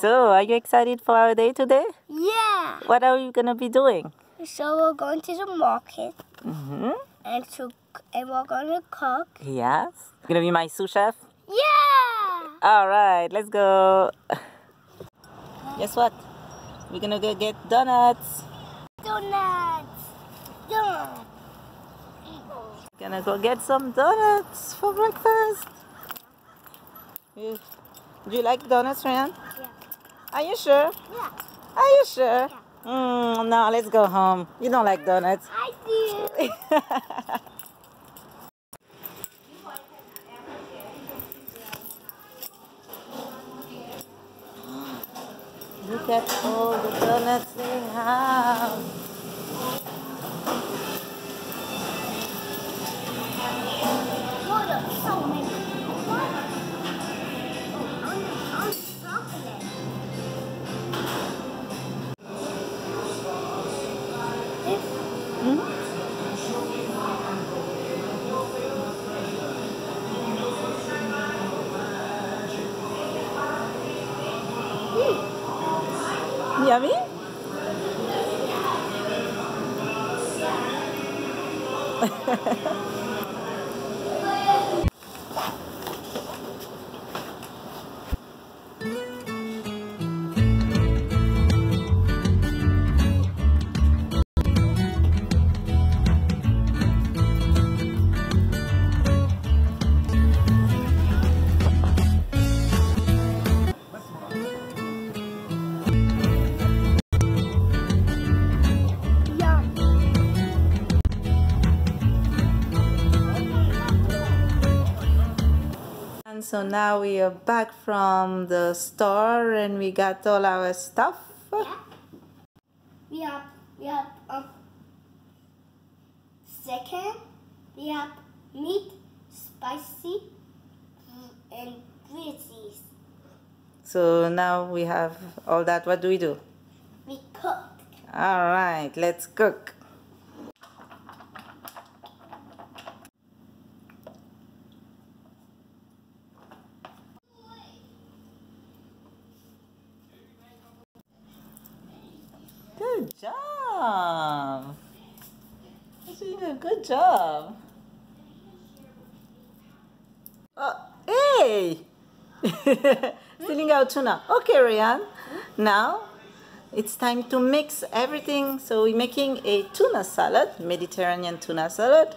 So, are you excited for our day today? Yeah. What are we gonna be doing? So we're going to the market Mm-hmm. and to and we're going to cook. Yes. Gonna be my sous chef? Yeah. All right, let's go. Guess what? We're gonna go get donuts. Donuts. Donuts. Gonna go get some donuts for breakfast. You- Do you like donuts, Ryan? Yeah. Are you sure? Yeah. Are you sure? Yeah. Mm, no, let's go home. You don't like donuts. I do. Look at all the donuts they have. Yummy? so now we are back from the store and we got all our stuff. Yeah. We have we have um second we have meat, spicy, and greasies. So now we have all that. What do we do? We cook. All right, let's cook. Good job. Sheena, good job. Oh, hey! Stealing our tuna. Okay, Ryan. Now it's time to mix everything. So we're making a tuna salad, Mediterranean tuna salad.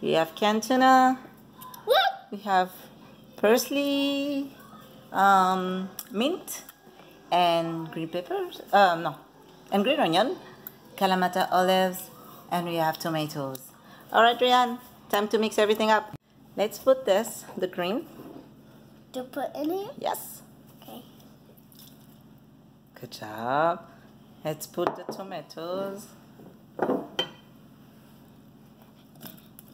We have canned tuna. We have parsley, um, mint, and green peppers. Um, no, and green onion, Kalamata olives, and we have tomatoes. All right, Ryan, time to mix everything up. Let's put this, the green. To put in here. Yes. Okay. Good job. Let's put the tomatoes.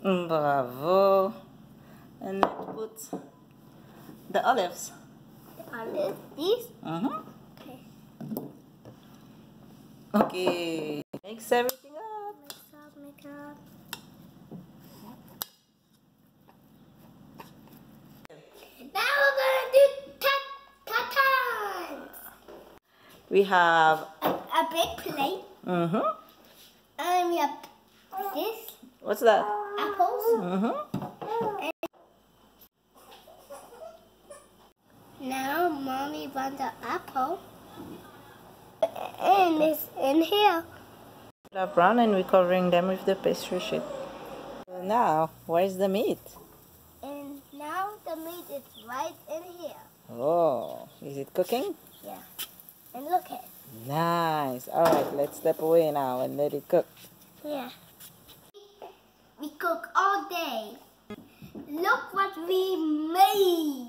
Mm, Bravo. And let's put the olives. Olive. These. Mm-hmm. Okay. Mix everything up. Mix up, mix up. Now we're gonna do tat tatans. We have, A, a big plate, mm-hmm. and we have this What's that? apples. Mm-hmm. Now, mommy wants the apple, and it's in here. Brown and we're covering them with the pastry sheet. So now, where's the meat? And now the meat is right in here. Oh, is it cooking? Yeah. And look at Nice. All right, let's step away now and let it cook. Yeah. We cook all day. Look what we made.